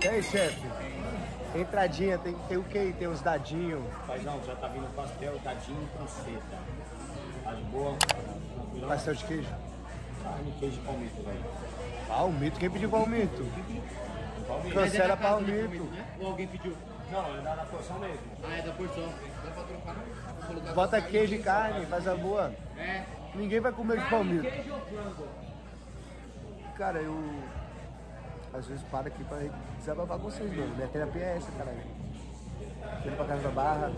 E aí, chefe? Entradinha, tem, tem o que? Tem uns dadinhos. Paizão, já tá vindo pastel, e panceta. Tá de boa? Tranquilão? Pastel de queijo. Carne, queijo e palmito, velho. Palmito? Quem pediu palmito? Palmito. Cancela é palmito. Palmito, né? Ou alguém pediu? Não, é da, da porção mesmo. Ah, é da porção. Dá pra trocar? Vou colocar Bota queijo e carne, faz a boa. É. Ninguém vai comer de palmito. queijo ou frango? Cara, eu às vezes paro aqui pra desabafar com vocês mesmo. Minha terapia é essa, caralho. Indo pra casa da Barra,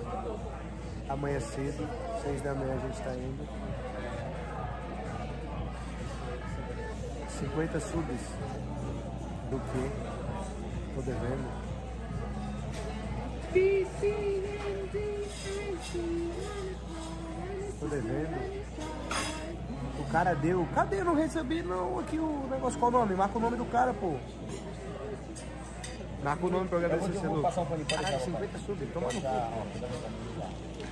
amanhã cedo, seis da manhã a gente tá indo. 50 subs do que? Tô devendo. Tô devendo. O cara deu. Cadê? Eu não recebi não aqui o negócio. Qual o nome? Marca o nome do cara, pô. Marca o nome programa Eu eu vou celular. passar um pra Caralho, deixar, 50 sub, toma no cu.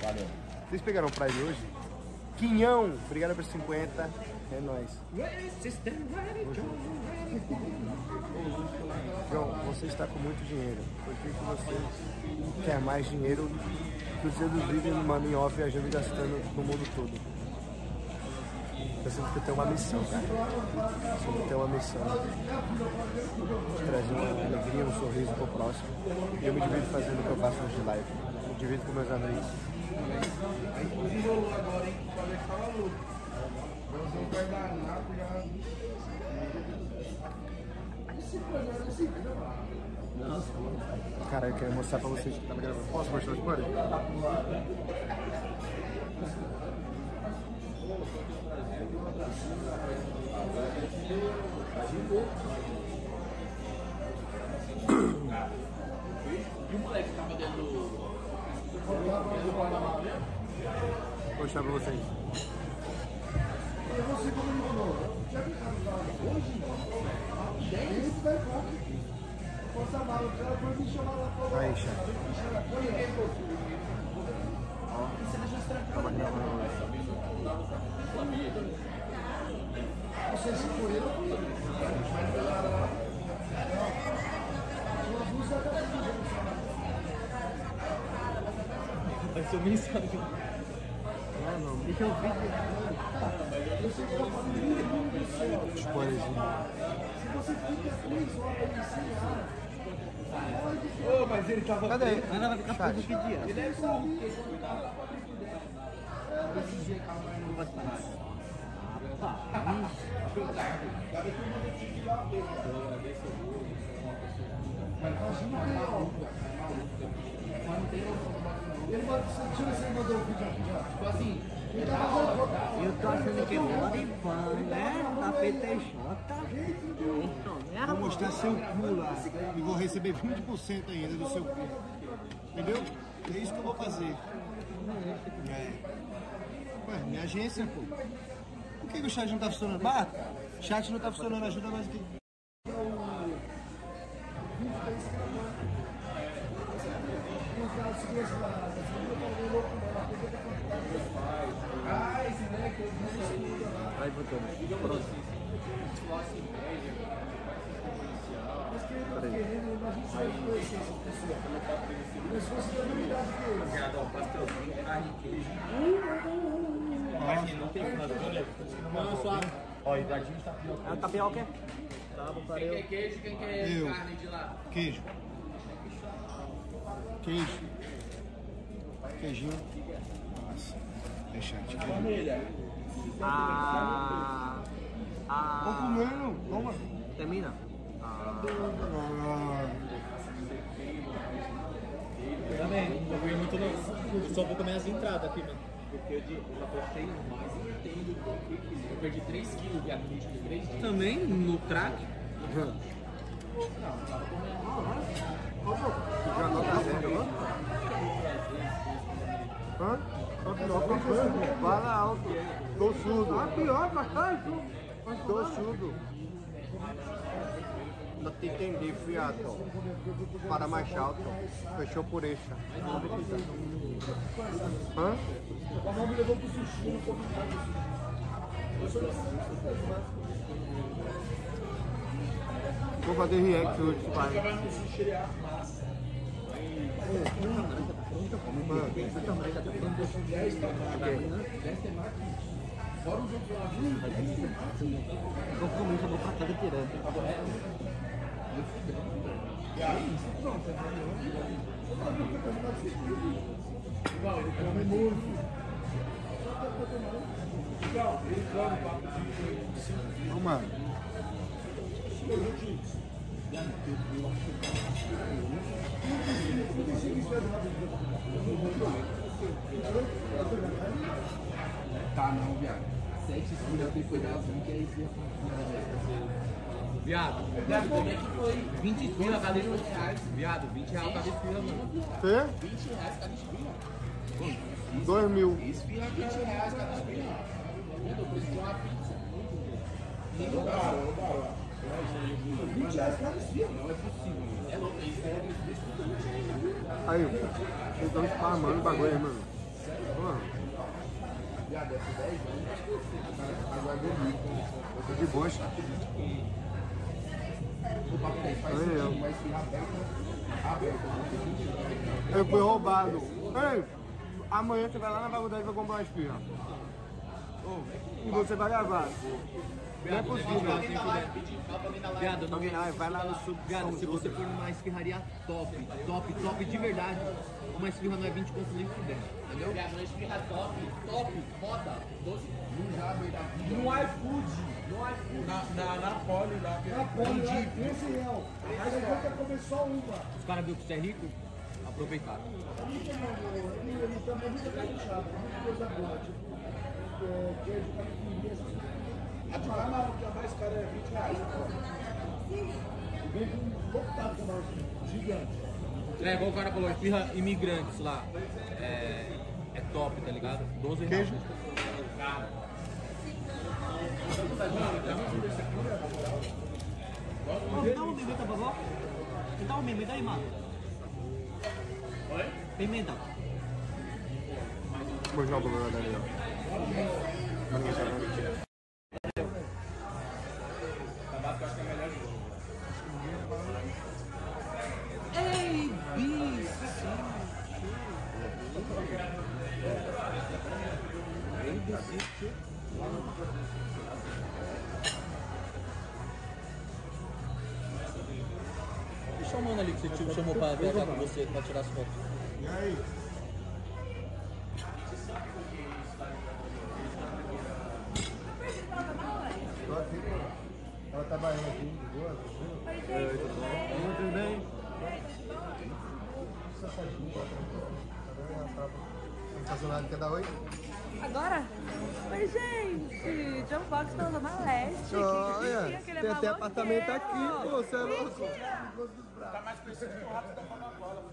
Valeu. Vocês pegaram o Pride hoje? Quinhão, obrigado por 50. É nóis. João, você está com muito dinheiro. Por que, que você quer mais dinheiro que os dedos vivem no money off viajando e gastando no mundo todo? Eu sinto que eu tenho uma missão, cara. Eu sinto que eu tenho uma missão. Trazer uma alegria, um sorriso pro próximo. E eu me divido fazendo o que eu faço hoje de live. Me divido com meus amigos. Cara, eu quero mostrar pra vocês que tava gravando. Posso mostrar os podem? E o moleque que tava dentro do. Vou mostrar pra vocês. Aí, chat. Tava gravando hoje. Vai ser o Não, não. Deixa eu ver. Spoilerzinho. Ô, mas ele tava. Cadê? Ela vai ficar puto que dia? Ele é só. Não vai parar. Eu tô achando que mó de van, né? Da PTJ. Vou mostrar seu cu lá e vou receber 20% ainda do seu cu. Entendeu? É isso que eu vou fazer. É. Ué, minha agência, pô. Por que, que o chat não tá funcionando? Bah, chat não tá funcionando, ajuda mais aqui. Vai botando. Pronto. Obrigadão, pastelzinho, carne, queijo. Não tem frango? Não, só. Ó, e dadinho de tapioca. É o tapioca? Tá, vou fazer. Quem quer queijo, quem quer Eu. carne de lá? Queijo. Queijo. Queijinho. Nossa. É chat. Ah. Tô Ah. comendo. Toma. Termina? Ah. Eu também, não comi muito não. Eu só vou comer as entradas aqui, mano. Porque eu, de, eu apostei no mais entendo do que Eu perdi 3 quilos de atlético em 3 dias. Também no crack? Já nota zero, Hã? Hã? Fala alto. Tô surdo. Ah, pior, bastante. Tô surdo. Pra te entender, fiato. Para mais alto. Fechou por essa. Hã? A mão me levou pro sushi, não comi. Vou fazer react hoje, pai. Vou comer, já vou pra casa tirando. Vamos, mano. Tá, não, viado. Sete esquinas depois das 20, aí você Viado. 20 esfirra cada esfirra. Viado, 20 reais cada esfirra, mano. Você? 20 reais cada esquina. Dois mil. Esfirra 20 reais cada que é uma pizza. Entendeu? 20 reais cada esfirra. Não é possível. É louco, isso é Aí, então spamando o bagulho aí, mano. Mano, Viado, essa 10 anos. Agora é bonito. eu tô de bosta. Aberta. Eu fui roubado. Ei, amanhã você vai lá na faculdade e vai comprar uma espirra. E você vai gravar. Não é possível. Viado, não Alguém, ai, vai lá no sul. Viado, se você for numa esfirraria top, top, top de verdade, uma esfirra não é 20 conto nem fudendo, entendeu? Viado, uma esfirra top, top, foda, 12 No Jabber da vida. No iFood. Na, na, na Poli lá. Na Poli, lá, 13 real. Mas a gente vai comer só uma. Os caras viram que você é rico, aproveitaram. Ele, ele também é muito caprichado, muita coisa boa. Tipo, é, queijo, catupiry, essas coisas. A de lá na que a mais cara é 20 reais. Vem com lotado de camarão gigante. É, igual o cara falou, esfirra imigrantes lá. É, é top, tá ligado? 12 reais. Me dá uma pimenta, por favor. Me dá uma pimenta aí, mano. Oi? Pimenta. Vou mostrar o problema dali, ó. Mas ninguém que chamou pra viajar com você, pra tirar as fotos. E aí? Ela tá trabalhando aqui, de boa, tranquilo? Oi, tudo bom? Tudo bem? Safadinho, tá tranquilo? Tá bem, Sensacional, quer dar oi? John Fox da Zona Leste. Olha, Que que é tem até apartamento aqui, pô, você é louco?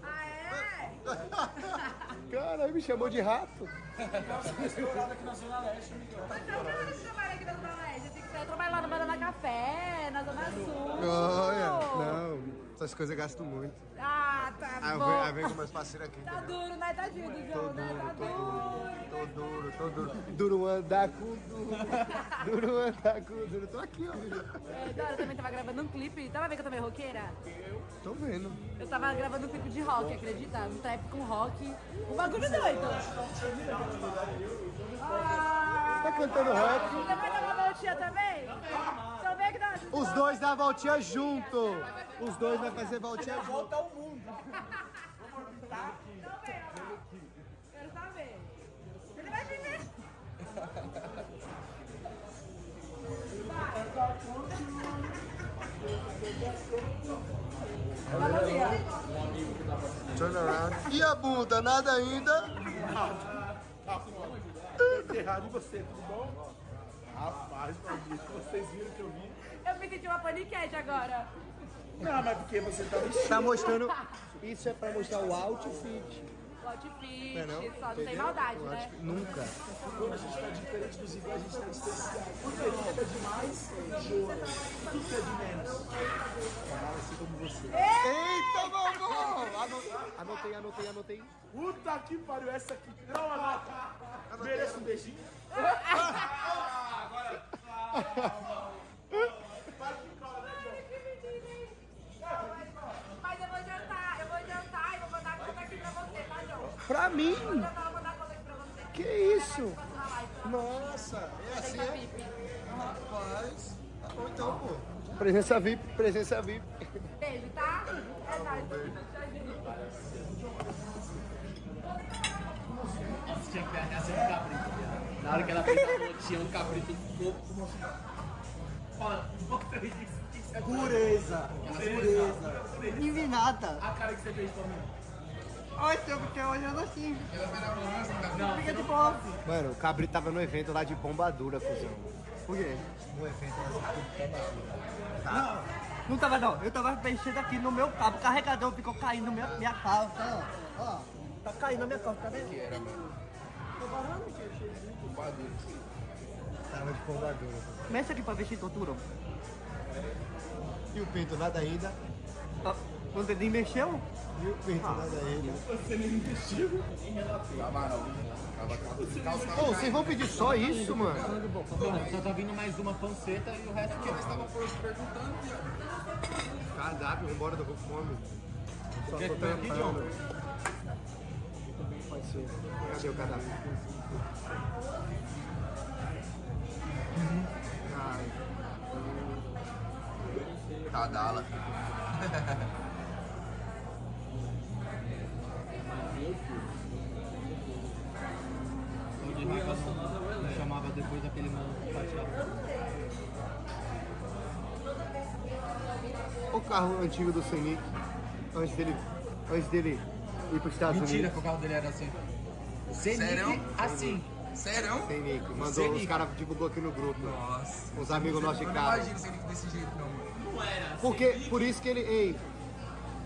Ah, é? Caralho, me chamou de rato. Mas eu trabalho aqui na Zona Leste. Eu tenho que ser- Eu trabalho lá no Banana Café, na Zona Sul. Olha, não, essas coisas eu gasto muito. Ah, tá Aí eu bom. venho, aí eu venho com meus parceiros aqui. Tá entendeu? duro, né? Tadinho do Tô João, né? duro, Tá tô duro. tô duro, tô duro. Duro andar com duro. Duro andar com duro. Tô aqui, ó. É, da hora, eu também tava gravando um clipe. Tava vendo que eu também roqueira? Tô vendo. Eu tava gravando um clipe de rock, acredita? Um trap com rock. Um bagulho doido. Ah, Tá cantando rock. Você vai dar uma voltinha também? Deixa Os dois dá a voltinha junto. Os dois vai fazer voltinha junto. Volta ao mundo. Não vem, ó. Quero saber. Ele vai te ver. Vai. Vamos ver, ó. Turn around. E a bunda? Nada ainda? Errado em você, tudo bom? Rapaz, vocês viram que eu vi? Eu me senti uma paniquete agora. Não, mas porque você tá me Tá mostrando. Isso é pra mostrar o outfit. O outfit, Não é não? só não tem maldade, O né? Nunca. Quando a gente tá diferente dos iguais, a gente tá. Porque tudo é demais, enjoa. Tudo é de menos. Canal assim como você. Eita! Ano- Anotei, anotei, anotei. Puta que pariu, essa aqui. Não, anota. Merece um beijinho? Pra mim? Que isso? Nossa, é assim, é? Rapaz. Tá bom então, pô. Presença VIP, presença VIP. Beijo, tá? É nóis. Nossa, tinha que ver a cabrito. Na hora que ela fez a notinha, o cabrito ficou. Fala, mostra aí o que você Pureza. Pureza. Envinada. A cara que você fez pra mim. Olha, eu fiquei olhando assim. Não, Fica de boa. Mano, o Cabrito tava no evento lá de Bombadura, cuzão. Por quê? No evento Não, não tava não. Eu tava mexendo aqui no meu cabo. O carregador ficou caindo na minha, minha calça. Ó, ó. Tá caindo na minha calça, tá vendo? era, mano. Tava de Bombadura. Mexe aqui pra ver se torturam. E o Pinto, nada ainda. Não nem mexeu? E o Pinto, nada ainda. Pô, vocês vão pedir só isso, mano? Não, só tá vindo mais uma panceta e o resto que eles estavam Cardápio, embora tô com fome. Só tô trampando. Pode ser. Cadê o cardápio? Cadala. não, não chamava depois aquele mano o carro antigo do Sonic, antes dele, antes dele ir para os Estados Mentira Unidos. que o carro dele era assim. Sério? Senic assim. Sério? Sonic, mandou Sonic. os caras divulgou aqui no grupo. Nossa. Os amigos nossos de Eu não imagino ser desse jeito, não, mano. Porque, por isso que ele, ei,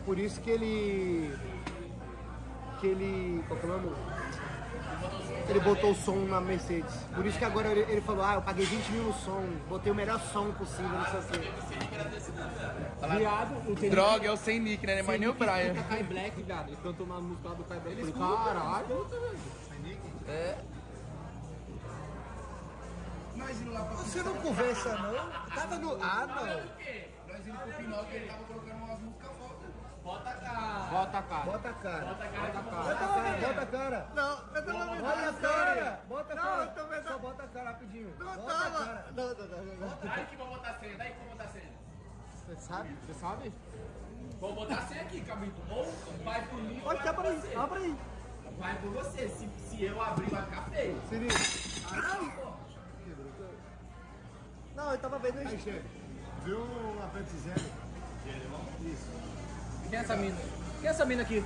por isso que ele, que ele, qual que é o nome? Ele botou o som na Mercedes. Por isso que agora ele, ele falou, ah, eu paguei 20 mil no som, botei o melhor som possível, não sei o quê. Viado, o Senic- Droga, é o sem nick, né? Mas nem o Brian. Canta Kai Black, viado. Ele cantou uma música lá do Kai Black. Falei, caralho. É. Você não conversa, não? Tava no. Ah, não. Nós indo pro Pinóquio, ele tava colocando fodas. Bota a cara. Bota a cara. Bota a cara. Bota a cara. Bota a cara. Não, eu tô vendo Olha a cara. Bota a Não, cara. eu tô vendo. Só bota a cara rapidinho. Não Bota a tava. cara. Não, não, não, não, não. Daí que vou botar a senha, daí que vou botar a senha. Você sabe? Você sabe? Vou botar a senha aqui, Cabrito. Ou vai por mim vai abre por aí, você. abre aí. Vai por você. Se, se eu abrir, vai ficar feio. Se liga. Não, eu tava vendo Aí, isso. chefe. Viu uma Pepsi Zero? Quem é essa mina? Quem é essa mina aqui?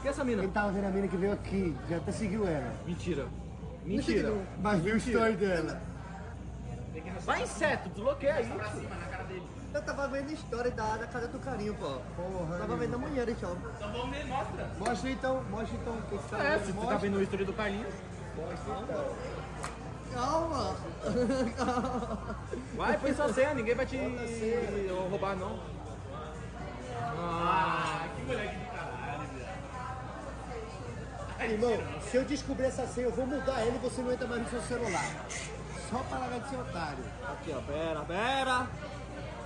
Quem é essa mina? Ele tava vendo a mina que veio aqui, já até seguiu ela. Mentira. Mentira. Mas viu o story dela. Vai inseto, desbloqueia aí. Pra cima, na cara dele. Eu tava vendo história da, da casa do carinho, pô. Porra. Tava vendo a mulher aí, ó. Então vamos ver, mostra. Mostra então, mostra então o que você tá É, vendo. se você tá vendo o history do Carlinhos. Calma. Vai, põe sua senha, ninguém vai te roubar não. Ah, que moleque de caralho, viado. Irmão, se eu descobrir essa senha, eu vou mudar ela e você não entra mais no seu celular. Só para largar de ser otário. Aqui, ó. Pera, pera.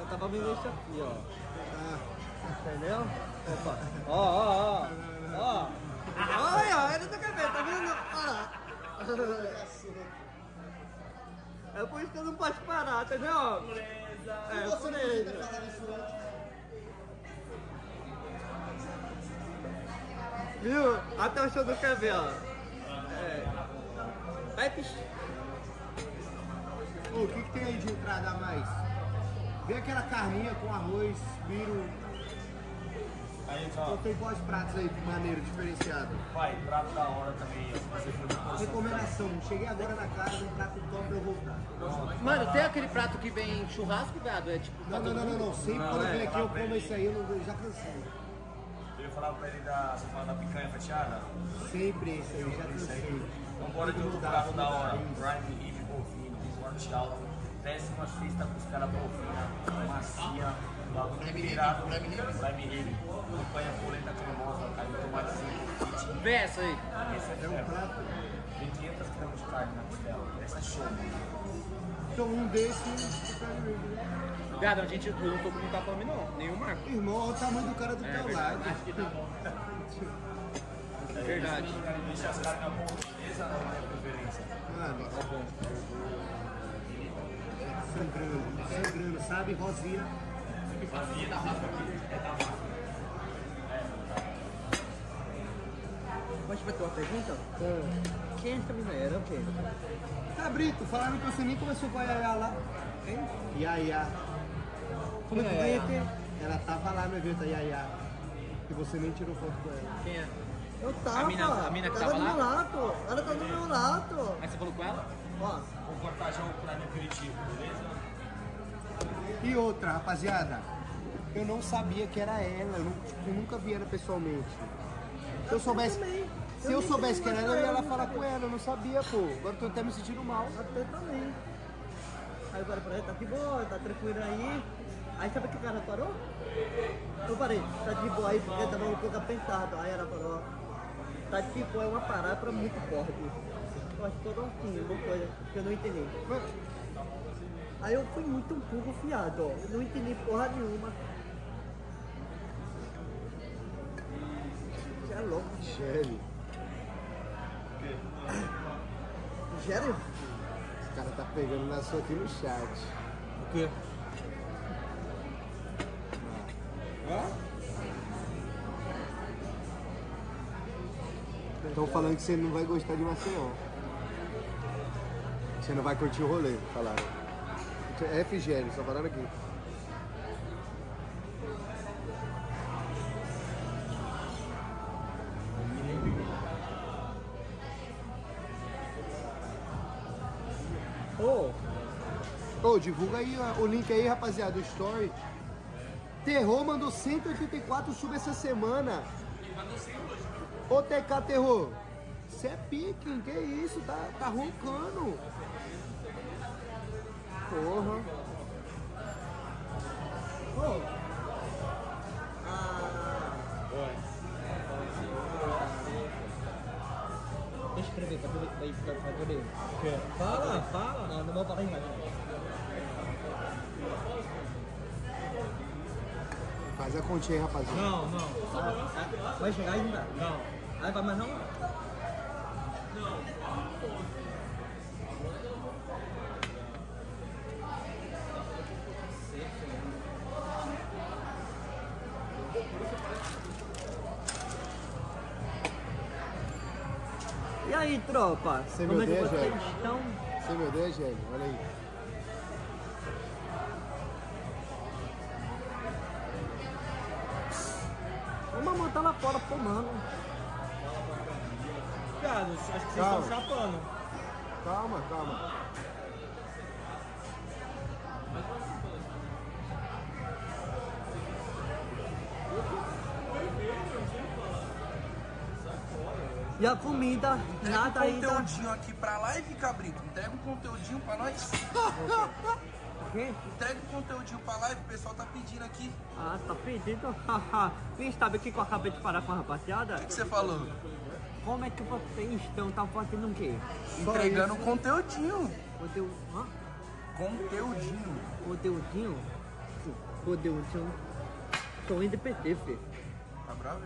Eu tava vendo isso aqui, ó. Entendeu? Opa. Ó, ó, ó. Ó. Olha, ele tá cabelo, tá vendo? Olha lá. É por isso que eu não posso parar, entendeu? É, por isso. Viu? Até o show do ó. É. Vai. Ô, o que, que tem aí de entrada a mais? Vê aquela carninha com arroz, miro. Então tem bons pratos aí, maneiro, diferenciado. Vai, prato da hora também. ó. Recomendação, cheguei agora na casa, um prato top pra eu voltar. Mano, tem aquele prato que vem churrasco, viado? É tipo. Não, não, não, não, não. Sempre quando eu venho aqui eu como isso aí, eu, não, eu já cansei. Falar pra ele da, você fala da picanha fatiada. Sempre isso aí, já cansei. Então bora de outro prato da hora. Prime rib bovino, corte alto. Péssima fista costelada bovina, macia. Bagulho temperado. Prime rib. Picanha polenta cremosa, carne de tomate seco. Vê essa aí. Esse é um prato. Tem 500 gramas de carne na costela. Essa é show. Então um desses, Viado, a gente eu não tô com muita fome não. Nenhum marco. irmão, olha o tamanho do cara do teu lado. Acho que tá bom. Verdade. Deixa as carnes na beleza, não é preferência. Mano, sangrando, sangrando, sabe? Rosinha. Fazia da raça aqui. É da. Mas vai ter uma pergunta? Quem é essa menina? Era o quê? Cabrito, falaram que você nem começou com a Yaya lá. Quem? Yaya. Como é que ganha Ela tava lá no evento, a Yaya. E você nem tirou foto com ela. Quem é? Eu tava. A mina- a mina que ela tava do lá? meu lado. Ela tá do meu lado. Aí você falou com ela? Ó, Vou cortar já o prime aperitivo, beleza? E outra, rapaziada, eu não sabia que era ela, eu, não- eu nunca vi ela pessoalmente. Se eu soubesse, também. se Eu eu soubesse que era ela, eu ia lá não falar com ela, eu não sabia, pô. Agora eu tô até me sentindo mal. até também. Aí agora pra ela, tá de boa, tá tranquilo aí. Aí sabe o que o cara parou? Eu parei, tá de boa aí porque tava um pouco apertado. Aí ela falou, ó, tá de boa, é uma parada pra muito forte. Eu acho que todo assim, uma coisa que eu não entendi. Aí eu fui muito um pouco fiado, ó. Eu não entendi porra nenhuma. Você é louco. Shelly, Sério? esse cara tá pegando na sua aqui no chat. O quê? Estão falando que você não vai gostar de Maceió. Você não vai curtir o rolê, falaram. É FGL, só falaram aqui. Ô, Ô, divulga aí o link aí, rapaziada, do story. Terror mandou 184 sub essa semana. Ô, TK Terror, você é pique, que isso? Tá, tá roncando. Porra. ô. Ah. Deixa eu escrever, pra poder, pra, pra poder. Fala, fala. Não, não vou falar embaixo. Faz a continha aí, rapaziada. Não, não. Vai chegar ainda? Não. Aí vai mais não? E aí, tropa? Você Como me é que odeia, estão? Você me odeia, Gélio? Olha aí. Fumando. Viado, acho que vocês Calma. estão chapando. Calma, calma. E a comida, nada um ainda. conteúdinho aqui pra live, Cabrito. Entrega um conteúdinho pra nós. Quê? Entrega um conteúdinho pra live, o pessoal tá pedindo aqui. Ah, tá pedindo? Quem sabe o que eu acabei de falar com a rapaziada? O que você falou? Como é que vocês estão? Tá fazendo o quê? Entregando conteúdinho. Conteúdo. Hã? Conteúdinho. Conteúdinho? Conteúdinho. Sou independente, filho. Tá bravo?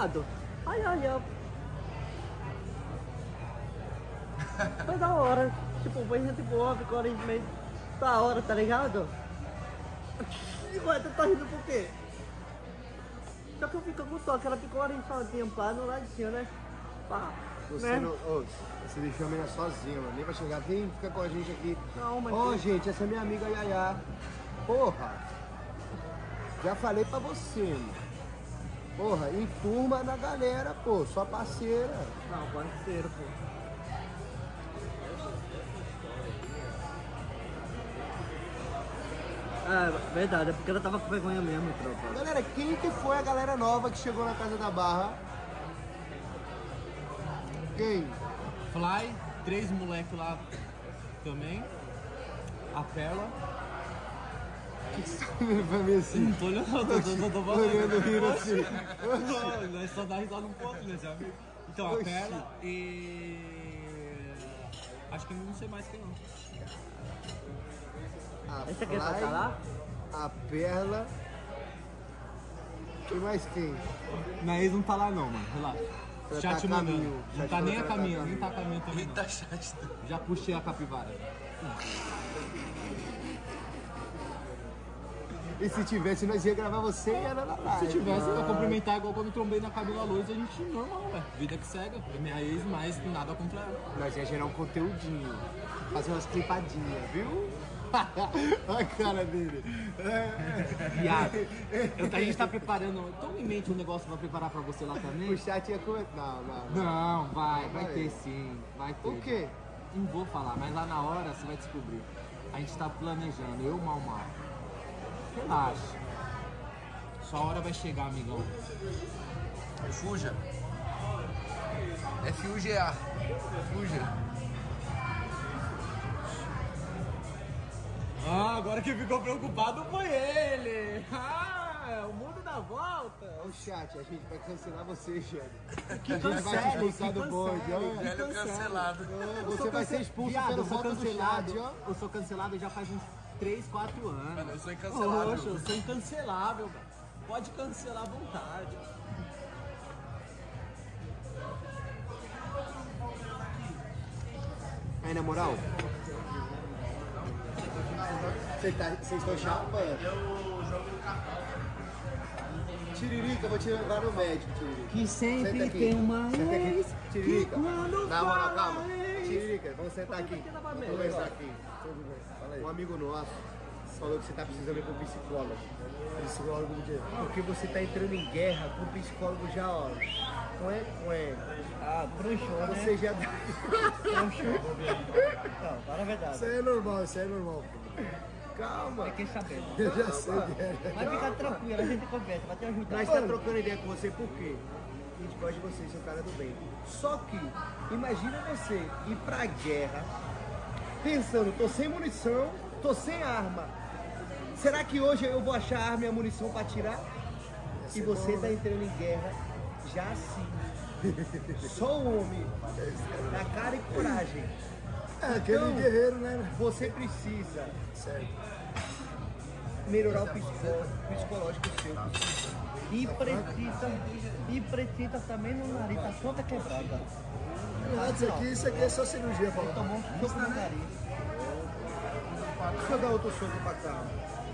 Ai, ai, ai. Foi da hora. Tipo, foi gente boa, ficou ali meio da hora, tá ligado? Ué, tu tá rindo por quê? Só que eu fico com toque, ela ficou ali sozinha, pá, no ladinho, né? Pá, Você né? não. Ô, você deixou a menina sozinha, mano. Nem vai chegar. Vem, fica com a gente aqui. Não, mas Ô, tem- gente, essa é minha amiga Yaya. Porra. Já falei pra você, mano. Porra, em turma na galera, pô. Sua parceira. Não, parceiro, pô. É, verdade, é porque ela tava com vergonha mesmo, tropa. Galera, quem que foi a galera nova que chegou na Casa da Barra? Quem? Fly, três moleques lá também. A Perla. Pra mim assim. Não tô olhando, tô, tô, tô, tô falando. Olhando, rindo assim. Não, Nós só dá risada um pouco, né, já viu? Então, a Oxi. Perla e. Acho que não sei mais quem não. A Esse aqui estar lá? a Perla. Quem mais quem? Na ex não tá lá não, mano. Relaxa. Ela Chat tá mandando. caminho. Não Chat tá nem a que tá caminho, nem tá a caminho também. não. Eita, chat. Já puxei a capivara. E se tivesse, nós ia gravar você e ela na live. Se tivesse, eu ia mano. cumprimentar igual quando trombei na Camila Lourdes, a gente normal, ué. Vida que segue. É minha ex, mas nada contra ela. Nós ia gerar um conteúdinho. Fazer umas clipadinhas, viu? Olha a cara dele. É. Viado. Eu, a gente tá preparando. Toma em mente um negócio pra preparar pra você lá também. O chat ia comentar. Não, não, não. Não, vai, vai Vai. ter sim. Vai ter. O quê? Não vou falar, mas lá na hora você vai descobrir. A gente tá planejando, eu mal mal. Relaxa. Sua hora vai chegar, amigão. Fuja. F-U-G-A. Fuja. Ah, agora quem ficou preocupado foi ele! Ah, o mundo dá volta! O chat, a gente vai cancelar você, Jânio. Que a gente vai te expulsar que do bonde, ó. que Velho cancelado. Você vai ser expulso Viado, pelo eu sou voto do cancelado. chat, ó. Eu sou cancelado já faz uns 3, 4 anos. Mano, eu sou incancelável. Poxa, eu sou incancelável, cara. Pode cancelar à vontade. Aí, na moral. Você tá, vocês estão chapando. Tiririca, eu vou te levar no médico, Tiririca. Que sempre Senta aqui. tem uma Senta aqui. ex Tiririca. Na moral, calma. Tiririca, vamos sentar aqui. Vamos conversar aqui. Um amigo nosso falou que você tá precisando ir pro psicólogo. Psicólogo do quê? Porque você tá entrando em guerra com o psicólogo já, ó. Ué, ué. Ah, bruxou, né? Você já. Não, fala a verdade. Isso aí é normal, isso aí é normal. Calma. Fiquei sabendo. Eu já sei que é. Mas fica tranquilo, a gente conversa, vai te ajudar. Nós tá trocando ideia com você por quê? A gente gosta de você, você é um cara do bem. Só que, imagina você ir pra guerra pensando, tô sem munição, tô sem arma. Será que hoje eu vou achar arma e a munição pra atirar? E você tá entrando em guerra já assim. Só o homem, na cara e coragem. É, aquele guerreiro, né? Você precisa Certo. melhorar o psicó- psicológico seu. E precisa, e precisa também no nariz, tá toda quebrada. Não, isso aqui, isso aqui é só cirurgia, Paulo. Um soco no nariz. Deixa eu dar outro soco pra cá.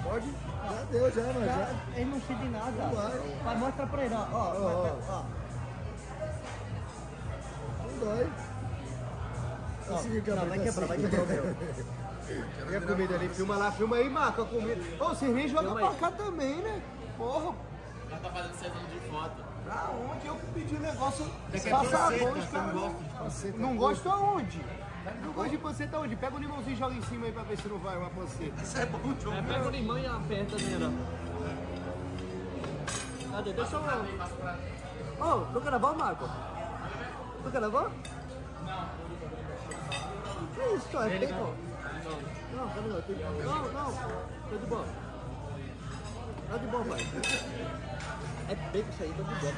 Pode? Já deu, já, mas já. Ele não sente nada. vai. Vai, mostra pra ele, ó. ó, Ó, vai, ó. Não dói. Ó, não, vai assim. quebrar, vai quebrar o meu. E a comida ali? Filma lá, filma aí, marca a comida. Ô, vocês nem jogam pra cá também, né? Porra, Ela tá fazendo sessão de foto. Pra onde eu pedi o negócio? Boa, os você não caras gosto aonde? Não gosto de panceta aonde? Pega o limãozinho e joga em cima aí pra ver se não vai uma panceta. Isso é bom, João. É, pega o limão e aperta nele, ó. Cadê? Deixa eu... Ô, tu gravou, Marco? Tu gravou? Não. Que isso, é feito? Não, não, não, não, não, não, tô de boa. Tá de boa, pai. É bacon isso aí, tô de boa.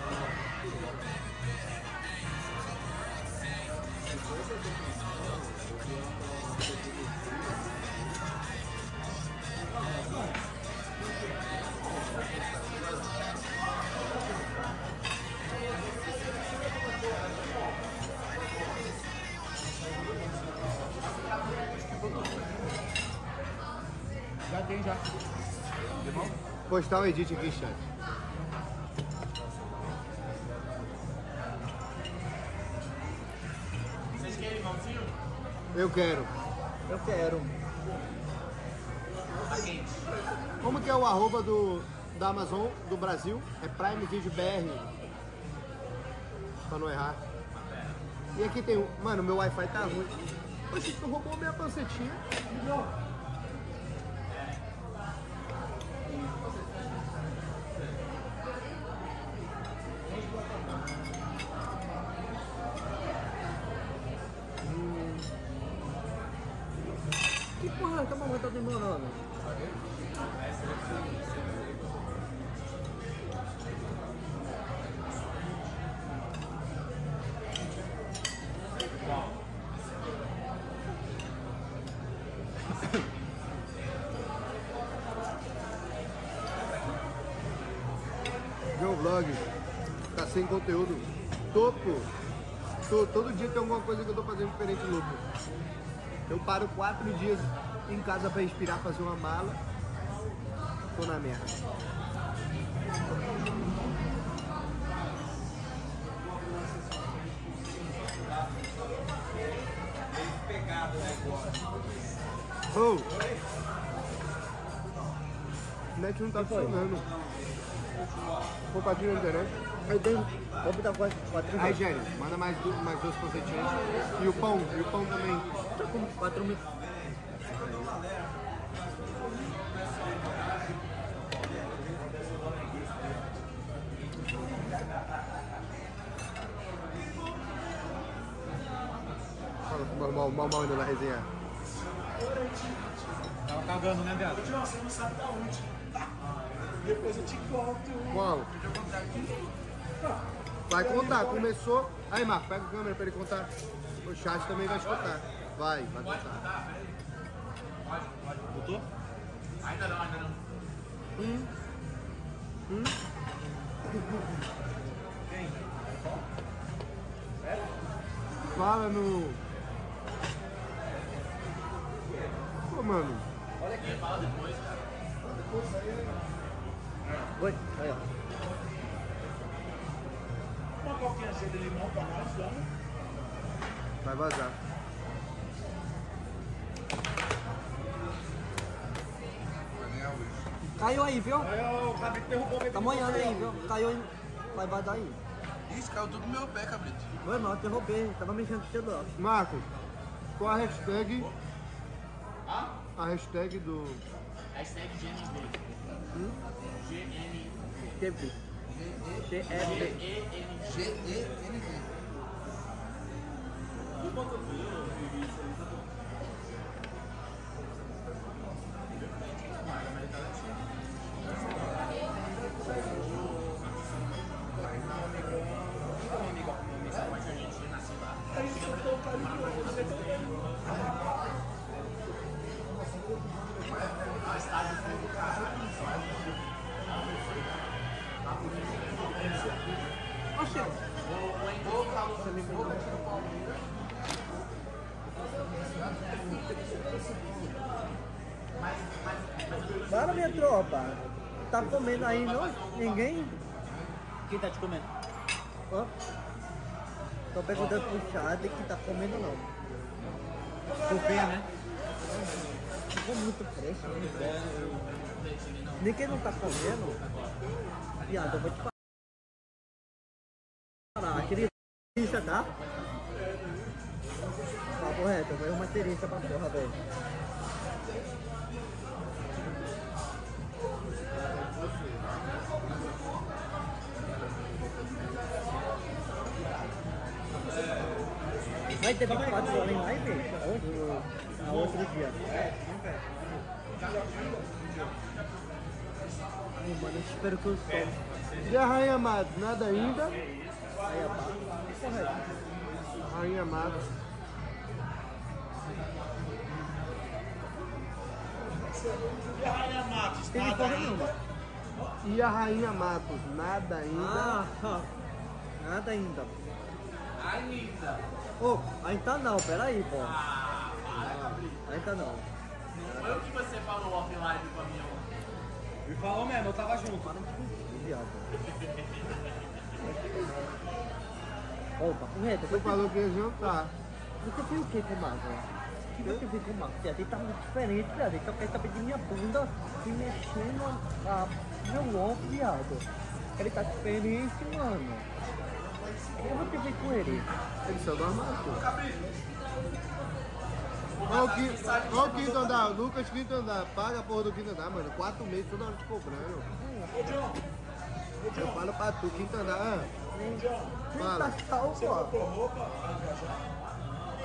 Já tem, já. Postar o edit aqui, chat. Vocês querem limãozinho? Eu quero. Eu quero. Tá quente. Como que é o arroba do, da Amazon do Brasil? É Prime Video BR. Pra não errar. E aqui tem um. Mano, meu Wi-Fi tá ruim. Oxe, tu roubou minha pancetinha. Que sem conteúdo. Topo. Tô, todo dia tem alguma coisa que eu tô fazendo diferente louco. Eu paro quatro dias em casa pra respirar, fazer uma mala. Tô na merda. Oh. O net não tá funcionando. Compartilha na internet. Aí tem. Vou botar quatro. Aí, Gênio, manda mais, mais duas concetinhas. E o pão, e o pão também. Tá com quatro mil. Qual? Vai contar, começou. Aí, Marco, pega a câmera pra ele contar. O chat também vai escutar. Vai, vai contar. Botou? Ainda não, ainda não. Fala no. Pô, mano. Oi, aí, ó. Uma coquinha cheia de limão pra nós, vamos. Vai vazar. Caiu aí, viu? Aí, o Cabrito derrubou o Tá molhando aí, viu? Caiu aí. Vai vazar aí. Isso, caiu tudo no meu pé, cabrito. Foi mal, interrompei. Tava mexendo com o celular. Marco, qual a hashtag? A hashtag do. Hashtag GNV. GNV. TV. GFB. G-E-N-V. Oxe, tropa. Tá comendo aí, não? Ninguém? Quem tá te comendo? Ó. Tô perguntando pro chat que tá comendo não. Copinha, né? Ficou muito fresco. Ninguém não tá comendo. Viado, eu vou te falar. Aquele tiriça, tá? Papo reto, veio uma tiriça pra porra, velho. Vai ter 24 horas em live? A outro dia. Ai, mano, eu espero que eu sou. E a Rainha Matos? Nada ainda? Aí a barra. Correto. Rainha Matos. E a Rainha Matos? Tem Nada ainda? E a Rainha Matos? Nada ainda. Ah, nada ainda. Ainda. Ô, ainda não, peraí, pô. Ainda não. Foi o que você falou offline pra mim ontem. Me falou mesmo, eu tava junto. Para de mentir, viado. Ô, papo reto, Você você falou que ia jantar. Você fez o que com o Marco? O que você fez com o Marco? Viado, ele tá muito diferente, viado. Ele saber de minha bunda se mexendo a meu ombro, viado. Ele tá diferente, mano. O que você fez com ele? Ele saiu do armário. Olha o, quinto, olha o quinto andar, Lucas, quinto andar. Paga a porra do quinto andar, mano. Quatro meses toda hora te cobrando. Ô, John. Eu falo pra tu, quinto andar. Ah, John. Você Fala. tá Você comprou roupa pra viajar?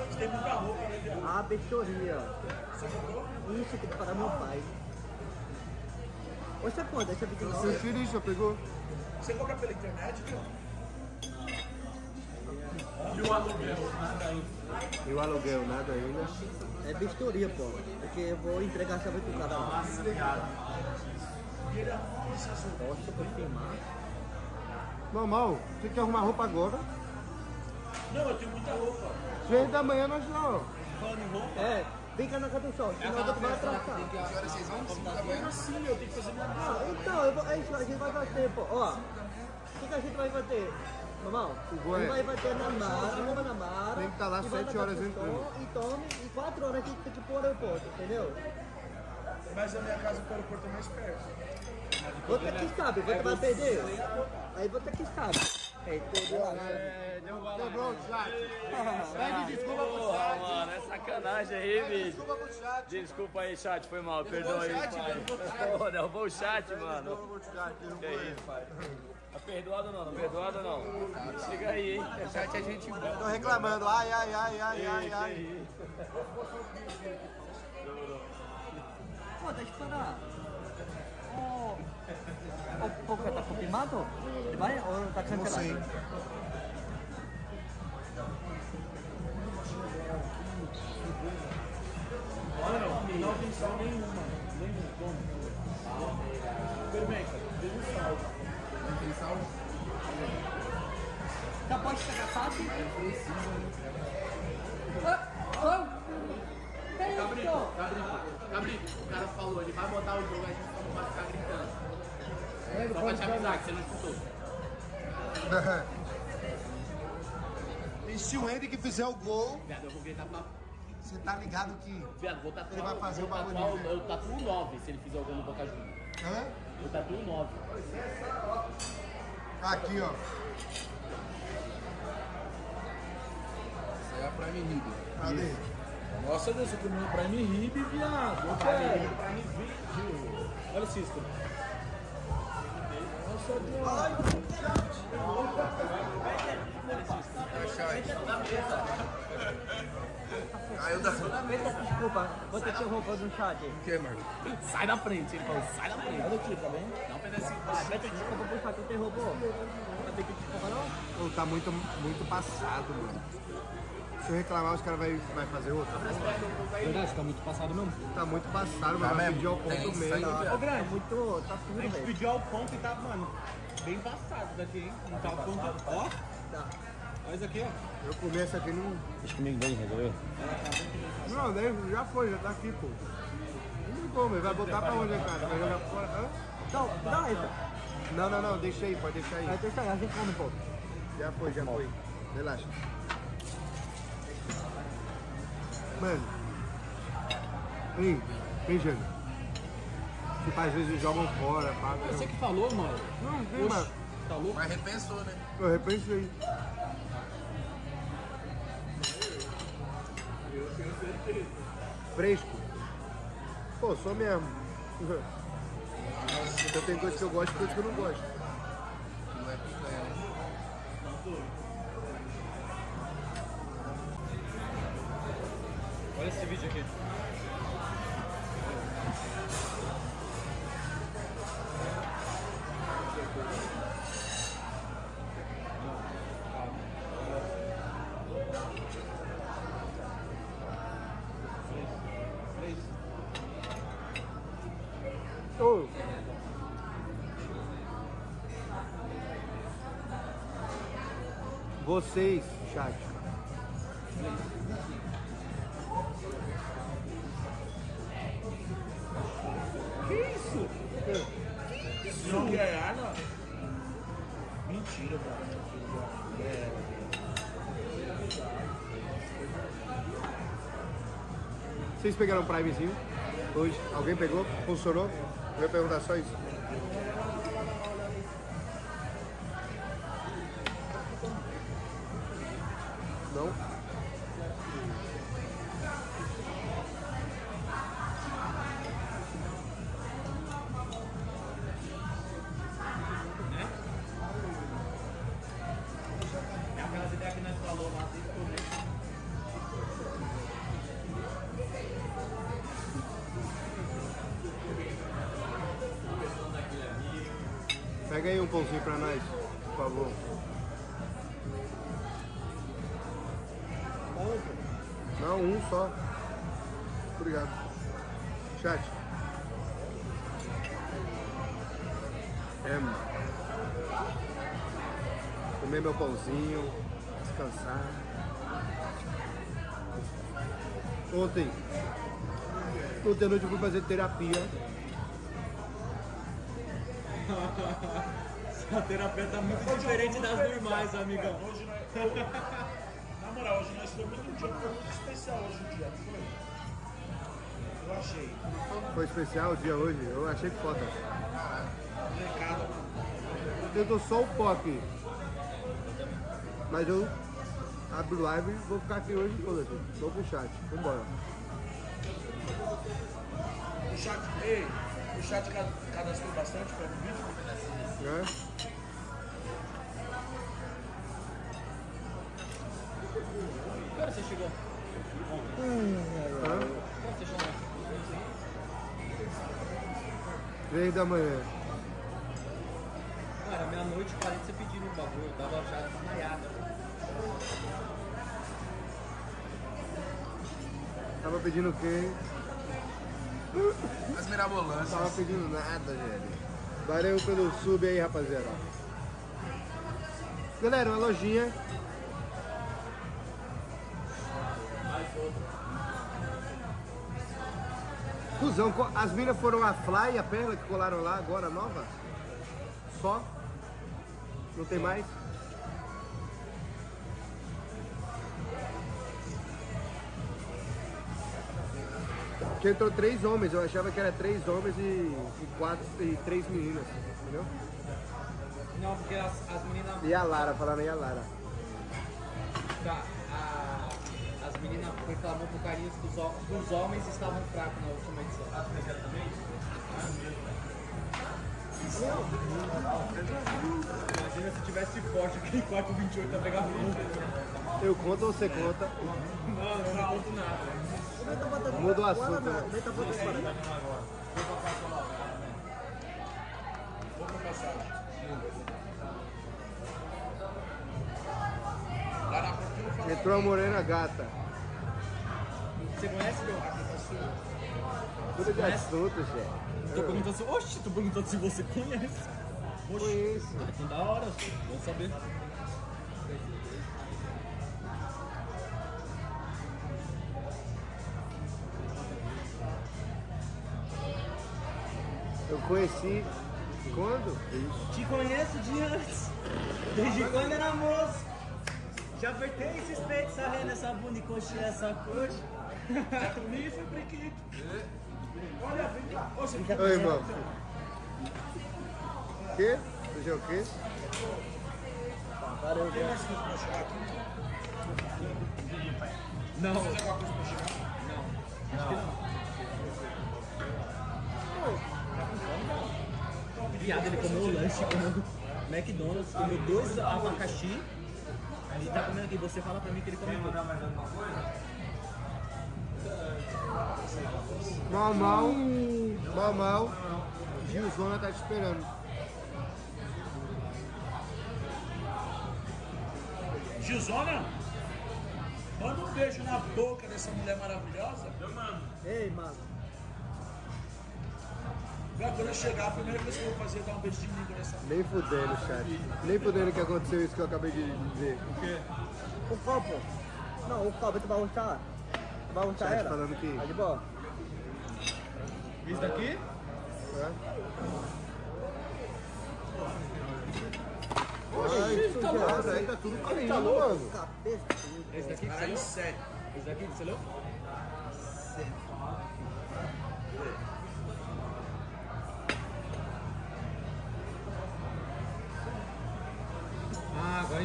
Você tem muita roupa, né? Ah, bestoria. Você comprou? Isso, tem que pagar meu pai. Você quanto? Essa vídeo seu filho já pegou? Você compra pela internet, John? E o aluguel? Nada ainda. E o aluguel, nada ainda. É bestoria, pô. Porque eu vou entregar essa vez pro cara. Viado. Nossa, pra filmar. Normal. Tem que arrumar roupa agora. Não, eu tenho muita roupa. Seis da manhã nós não. Falando em roupa. É, fica na casa do sol, senão Aquela tu vai festa lá atrasar. que tem que Que horas vocês vão? Cinco da manhã? Sim, eu tenho que fazer minha. Ah, então, eu vou, é isso, a gente vai bater, pô. Ó, o que, que a gente vai bater? Normal? O gol gente é- vai bater na Mara, leva na Mara. Tem que estar lá vai sete na horas casa do entrando. E tome, e quatro horas a gente tem que ir pro aeroporto, entendeu? Mas a minha casa pro aeroporto é mais perto. Você que sabe, você vai perder. Aí você que sabe. É, entendeu? Quebrou o chat. Pede desculpa pro chat. mano, é sacanagem aí, bicho. Desculpa pro chat. Desculpa aí, chat, foi mal, perdoa aí, derrubou o chat. Pô, derrubou o chat, mano. Que ele. pai. Tá perdoado não, não perdoado não. Chega aí, hein. Chat é gente boa. Tô reclamando. Ai, ai, ai, ai, ai, ai. Pô, deixa eu parar. Ô, o Poca tá confirmado? Vai ou tá cancelado? sei. Não tem sal nenhuma. Nenhum, toma. Experimenta, veja o sal. Não tem sal? Tá, pode pegar fácil? Cabrito, cabrito, cabrito. O cara falou, ele vai botar o jogo, a gente não vai ficar gritando. Só pra te avisar que você não escutou. E se o Andy que fizer o gol, Viado, eu vou gritar pra. você tá ligado que. Viado, vou tatuar. Ele vai fazer o bagulho. Eu tatuo o 9 se ele fizer o gol no Boca Juniors. Hã? Eu tatuo o 9. Aqui, ó. Isso aí é a Prime Rib. Cadê? Nossa Deus, eu comi um Prime Rib, viado. Eu quero. Prime Video. Olha o Cisco. Nossa Deus. Caiu da. Desculpa, vou ter que roupa no chat. O que, Marcos? Sai da frente, ele falou, sai da frente. Olha aqui, tá bem? Dá um pedacinho. Ah, vai ter desculpa pro chat, tem robô. Vai ter que desculpa não? Tá muito, muito passado, mano. Se eu reclamar, os caras vão vai fazer outro. Verdade, tá muito passado mesmo. Tá muito passado, mano. Tá Vai mesmo? pedir ao ponto sangue, Ô, grande, muito. Tá tudo bem. pediu ao ponto e tá, mano, bem passado daqui, hein? Não tá ao ponto. Ó. Tá. Olha isso aqui, ó. Eu comi essa aqui no. Deixa comigo bem, resolveu? Não, né? já foi, já tá aqui, pô. Não tem como, ele vai botar pra onde, cara? Vai jogar fora. Hã? Então, dá essa. Não, não, não, deixa aí, pode deixar aí. Vai deixar aí, a gente come pouco. Já foi, já foi. Relaxa. Mano. Hein, Jânio? Tipo, às vezes jogam fora, paga. Você que falou, mano. Não, tem, mano. tá louco? Mas repensou, né? Eu repensei. Fresco. Pô, sou mesmo. Então tem coisa que eu gosto e coisa que eu não gosto. Não é picanha, né? Olha esse vídeo aqui. Vocês, chat. Não ganhar, não. Mentira, cara. Vocês pegaram um Primezinho hoje? Alguém pegou? Funcionou? Eu ia perguntar só isso. Ontem, ontem à noite eu fui fazer terapia. A terapia tá muito diferente das normais, amigão. Hoje nós. Na moral, hoje nós muito um dia foi muito especial hoje o dia, não foi? Eu achei. Foi especial o dia hoje, eu achei foda. Molecada, Eu dou só o pop. Mas eu abro live e vou ficar aqui hoje toda. Vou pro chat. Vambora. o chat. Ei, o chat ca- cadastrou bastante para o vídeo. Né? Que hora você chegou? Hã? Que hora você chegou? Três da manhã. Cara, meia-noite e 40 você pedindo o bagulho, eu tava já desmaiada. Tava pedindo o quê? As mirabolantes. Tava pedindo nada, velho. Valeu pelo sub aí, rapaziada. Galera, uma lojinha. Cusão, as minas foram a Fly e a Perla que colaram lá agora, nova? Só? Não tem mais? Porque entrou três homens, eu achava que era três homens e, e quatro e três meninas, entendeu? Não, porque as, as meninas. E a Lara, falando aí a Lara. Tá, a- as meninas reclamou pro carinho que os, ho- que os homens estavam fracos na última edição. Imagina se tivesse forte aquele quarto 28 ia pegar fogo. Eu conto ou você conta? Não, eu não conto nada. Muda o assunto, né? Entrou a morena gata. Você conhece meu? Tudo de assunto, gente. Tô perguntando se. Oxi, tô perguntando se você conhece. Conheço. Então da hora, vamos saber. Conheci quando? Te conheço de antes. Desde quando era moço. Já apertei esses peitos, essa renda, essa bunda e coxinha, essa coxa. Comi e foi prequito. Olha, vem cá. Ô, Oi, irmão. Quê? Você já o quê? tem mais coisa pra chegar aqui? Não, Tem alguma coisa pra chegar? Viado, ele comeu o lanche, comeu McDonald's, comeu dois abacaxi. Ele tá comendo aqui, você fala pra mim que ele comeu. Mal, mal. Mal, mal. Gilzona tá te esperando. Gilzona, manda um beijo na boca dessa mulher maravilhosa. Ei, mano. Pra quando eu chegar, a primeira coisa que eu vou fazer é dar um beijo de língua nessa. Nem fudendo, chat. Nem fudendo que aconteceu isso que eu acabei de dizer. O copo. Não, o copo tu vai lutar. Tu vai Chat ela? falando que. Tá de boa. Isso daqui? É? Ai, sujada, aí tá tudo caindo, mano. Cabeça. Esse daqui que você leu? Esse daqui que você leu? Ah,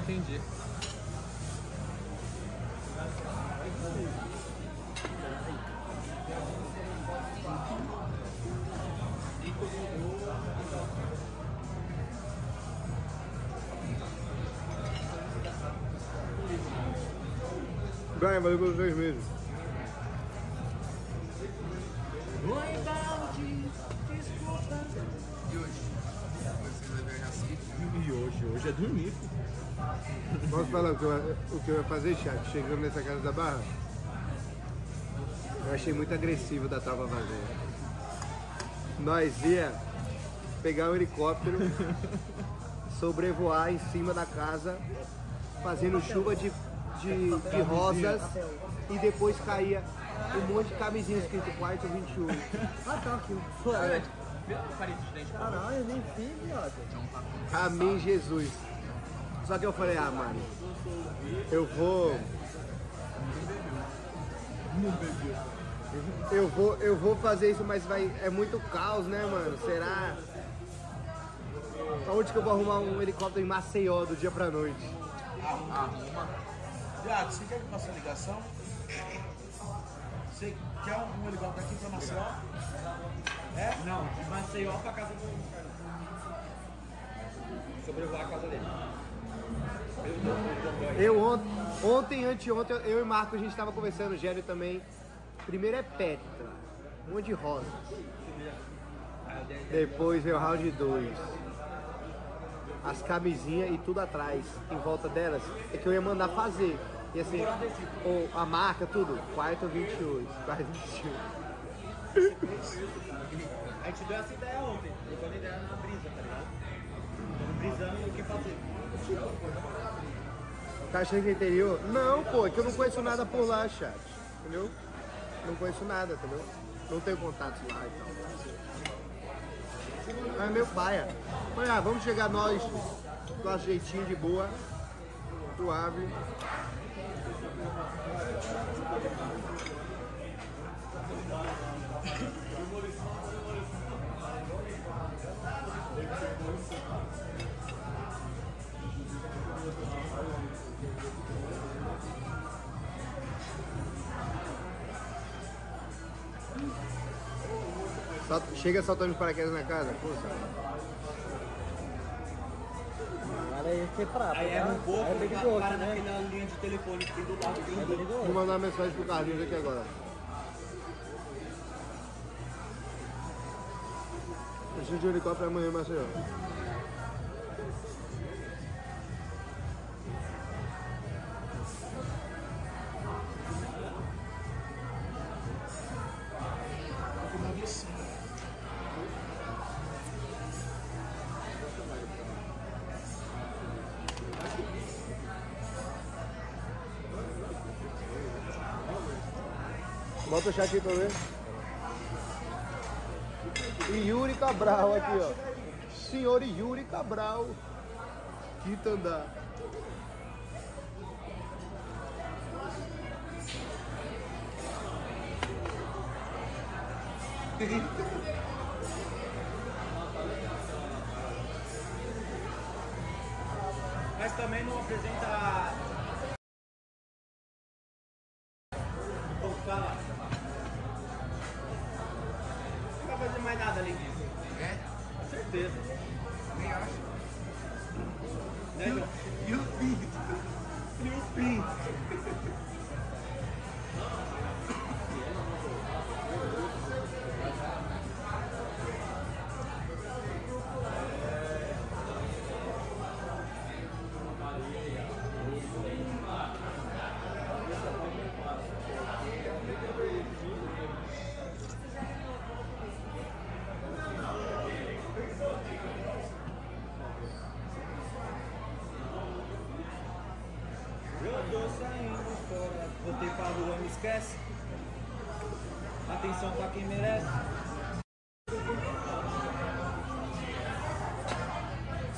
entendi. Brian, valeu pelos dois meses. O que, eu, ia fazer, chat? Chegando nessa casa da barra? Eu achei muito agressivo da Trava Vazia. Nós ia pegar um helicóptero, sobrevoar em cima da casa, fazendo chuva de, de, de rosas e depois caía um monte de camisinha escrito quarto 21. Ah, tá aqui. Caralho, eu nem vi, viado. Amém, Jesus. Só que eu falei, ah, mano, eu vou. Eu vou, eu vou fazer isso, mas vai, é muito caos, né, mano? Será? Onde que eu vou arrumar um helicóptero em Maceió do dia pra noite? Viado, você quer que faça ligação? Você quer um, helicóptero aqui pra Maceió? É? Não, de Maceió pra casa do. Sobrevoar a casa dele. Eu ontem, ontem, anteontem, eu e Marco a gente tava conversando, o Gélio também. Primeiro é Petra, um monte de rosa. Depois veio o round 2. As camisinhas e tudo atrás, em volta delas, é que eu ia mandar fazer. E assim, ou a marca, tudo, quarto 28, quarto 28. A gente deu essa ideia ontem, trocando ideia na brisa, tá ligado? O que fazer. Tá achando que é interior? Não, pô, é que eu não conheço nada por lá, chat. Entendeu? Não conheço nada, entendeu? Não tenho contatos lá e tal. Mas é meu paia. Falei, ah, vamos chegar nós, nosso jeitinho de boa, suave. Salta- Chega saltando de paraquedas na casa, força. Olha aí, que é fraco. Aí é um pouco, é perigoso, cara né? naquela linha de telefone que tem do lado É perigoso. Vou mandar uma mensagem pro Carlinhos aqui agora. Preciso de um helicóptero amanhã, Maceió. Aí pra ver. E Yuri Cabral aqui, ó. Senhor Yuri Cabral. Quinto andar. Mas também não apresenta. Nada além disso. É? Com certeza. Nem acho. Né,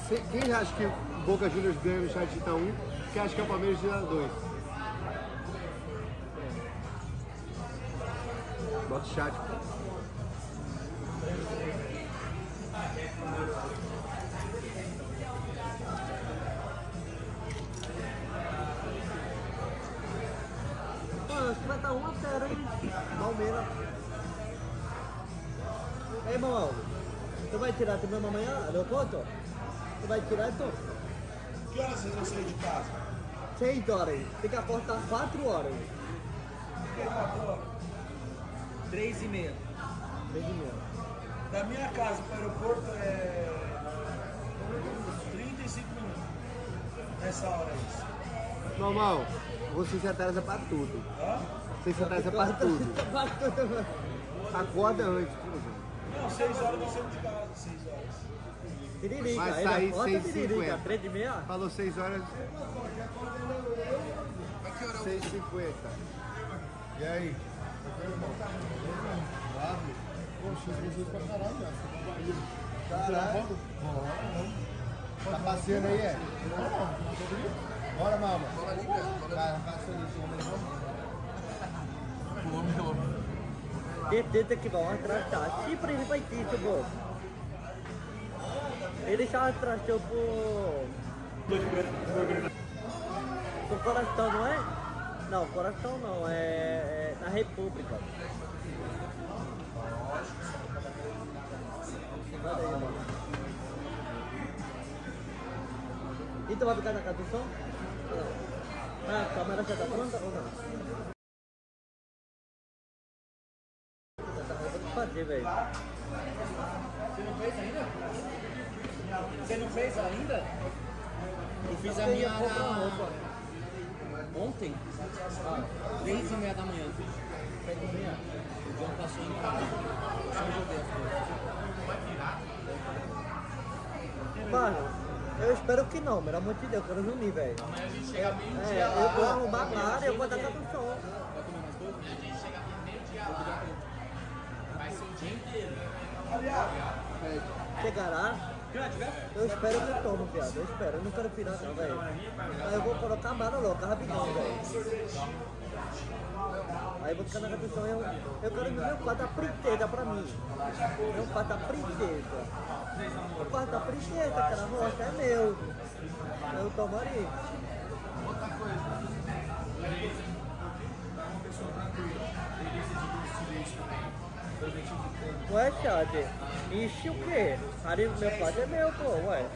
Quem acha que Boca Juniors ganha no chat de Itaú? Quem acha que é o Palmeiras de 2? Bota o chat. acho que vai estar 1 a 0, hein? Palmeiras. Ei, irmão, tu vai tirar também amanhã, aeroporto? Vai tirar então? Que horas vocês vão sair de casa? 6 horas. Fica a porta 4 horas. Que quatro horas? Três e meia. 6 e meia. Da minha casa para o aeroporto é 35 minutos. Nessa hora aí. Normal, você se atrasa pra tudo. Hã? Você se atrasa pra tudo. Acorda antes, tudo. Não, 6 horas nós saímos de casa. 6 horas. Tiririca, Vai ainda sair conta 6,50. tiririca, 3 de meia? Falou 6 horas. 6h50. E aí? Poxa, Jesus pra caralho, já. Caralho. Tá passeando aí, é? Bora, mama. Tá passando isso, vamos Detenta que vão atrasar. Sempre ele vai ter, tipo. Ele já atrasou por. Por coração, não é? Não, coração não, é, é na República. E tu vai ficar na casa do som? Não. Ah, a câmera já tá pronta ou não? Eu vou fazer, velho. Você não fez ainda? Você não fez ainda? Eu fiz a minha na... ontem, ah, três e meia da manhã. O João passou em casa. Só coisas. Mano, eu espero que não, pelo amor de Deus, eu quero dormir, velho. Amanhã a gente chega meio-dia É, eu vou arrumar a cara e eu vou dar do som. Vai comer mais coisa? A gente chega meio-dia lá. Vai ser o dia inteiro. Chegará, eu espero que eu tome, viado. Eu espero, eu não quero pirar velho. Aí eu vou colocar a mala louca, rapidão, velho. Aí eu vou ficar na som, eu, eu quero ver o quarto da princesa pra mim. É um quarto da princesa. O quarto da princesa, cara, nossa, é meu. Eu tomaria. Ué, Chade, ixi o quê? Ali o meu quarto é meu, pô, ué.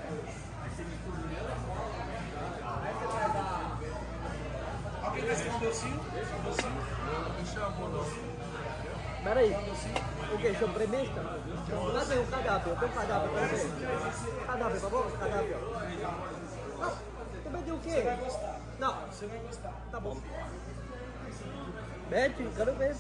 Alguém quer esse um docinho? Pera aí. O quê? Sobremesa? Cadê o cardápio? Eu tenho cardápio pra ver. Cardápio, por favor? Cardápio. Ah, tu pediu o quê? Você vai gostar. Não, Você vai gostar. tá bom. Mete, quero ver.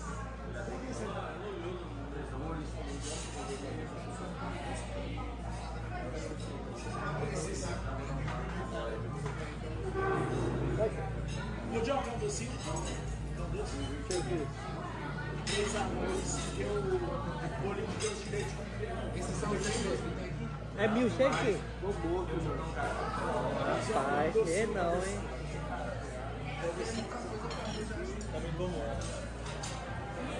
O John quer um docinho? Três anões, que bolinho de doce de leite com creme. Esses são os três mesmo, tem aqui? É milkshake? Rapaz, que não, hein?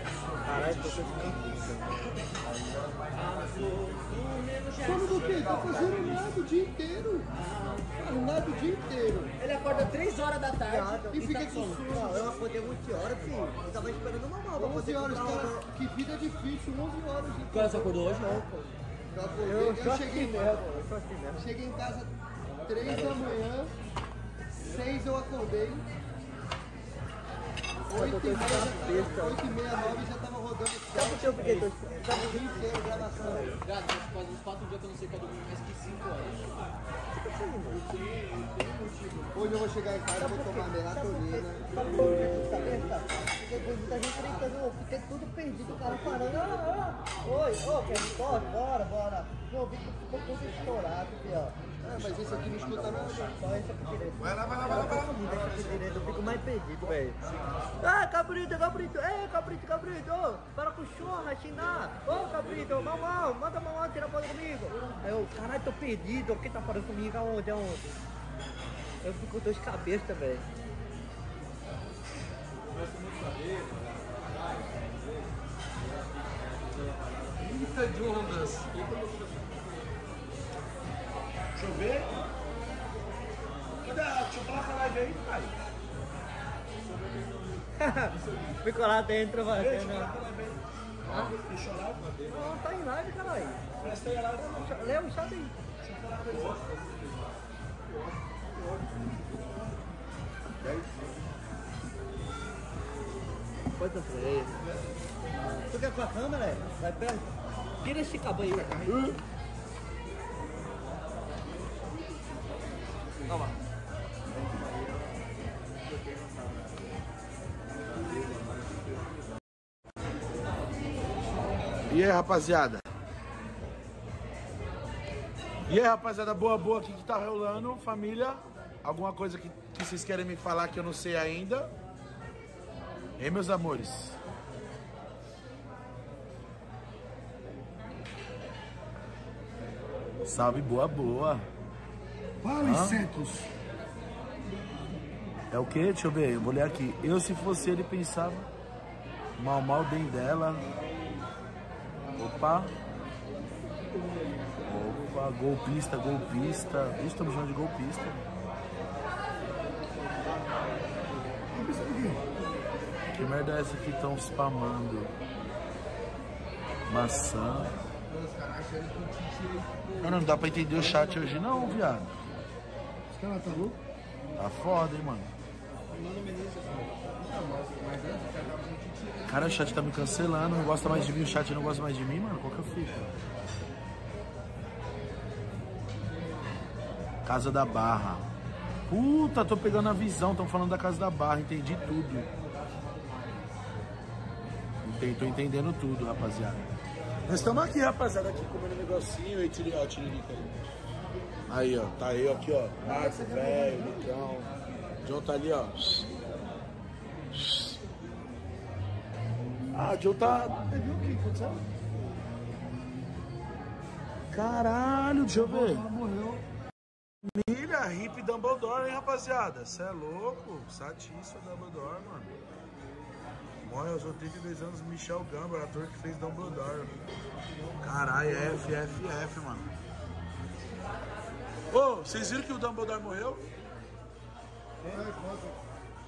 Caralho, tô ficando Sono do quê? Tá fazendo nada o dia inteiro. Faz nada o dia inteiro. Ele acorda 3 horas da tarde E fica tá com sono. Não, eu acordei 11 horas, filho. Eu tava esperando uma nova. 11 horas, cara. Que vida difícil, 11 horas. de- Que hora você acordou hoje? Eu acordei, Eu eu cheguei, eu sou assim mesmo. cheguei em casa 3 da manhã, 6 eu acordei. 8 e meia, cabeça. 8 meia, 9 já tava rodando. Sabe por que eu fiquei dois... Tava o gravação. Gato, faz uns 4 dias que eu não sei pra dormir mais que 5 horas. Hoje eu vou chegar em casa vou tomar melatonina. Sabe por que eu depois muita gente gritando, eu fiquei tudo perdido, o cara parando. Ah, ah, oi, ô, embora? Bora, bora. Meu ouvido ficou todo estourado, ó. Ah, mas esse aqui não escuta nada. Só esse aqui direito. Vai lá, vai lá, vai lá. Aqui direito, eu fico mais perdido, velho. Ah, cabrito, cabrito. Ei, cabrito, cabrito. Para com o churra, China. Ô, cabrito, mamão, manda mamão tirar foto comigo. Eu, caralho, tô perdido. Quem tá falando comigo? Aonde, aonde? Eu fico com dois cabeças, velho. Eita de ondas. Deixa eu ver. Cadê a... Deixa eu falar com a live aí, pai. Ficou lá dentro, vai. Deixa eu falar Não, com a live aí. Deixa eu lá. Não, tá em live, caralho. Presta aí a live. Lê o chat aí. Quanto foi? Tu quer com a câmera? Vai perto. Tira esse cabo aí. E aí, rapaziada? E aí, rapaziada, boa, boa, o que que tá rolando? Família, alguma coisa que, que vocês querem me falar que eu não sei ainda? Hein, meus amores? Salve, boa, boa. Insetos. É o que? Deixa eu ver, eu vou ler aqui. Eu, se fosse ele, pensava mal, mal bem dela. Opa. Opa, golpista, golpista. Ixi, estamos chamando de golpista. Que merda é essa que estão spamando? Maçã. Mano, não dá pra entender o chat hoje não, viado. Os caras tá louco? Tá foda, hein, mano. Cara, o chat tá me cancelando, não gosta mais de mim, o chat não gosta mais de mim, mano. Qual que eu fico? Casa da Barra. Puta, tô pegando a visão, estão falando da Casa da Barra, entendi tudo. Entendi, tô entendendo tudo, rapaziada. Nós estamos aqui, rapaziada, aqui comendo um negocinho e tiri, ó, tiririca ali. Aí, ó, tá aí, ó, aqui, ó. Marco, velho, Licão. John tá ali, ó. Ah, o John tá. Viu o que aconteceu? Caralho, deixa eu ver. Morreu. Milha, hip Dumbledore, hein, rapaziada? Cê é louco? Satíssimo Dumbledore, mano. Morre aos 82 anos Michel Gambler, ator que fez Dumbledore. Caralho, F, F, F, mano. Ô, vocês viram que o Dumbledore morreu?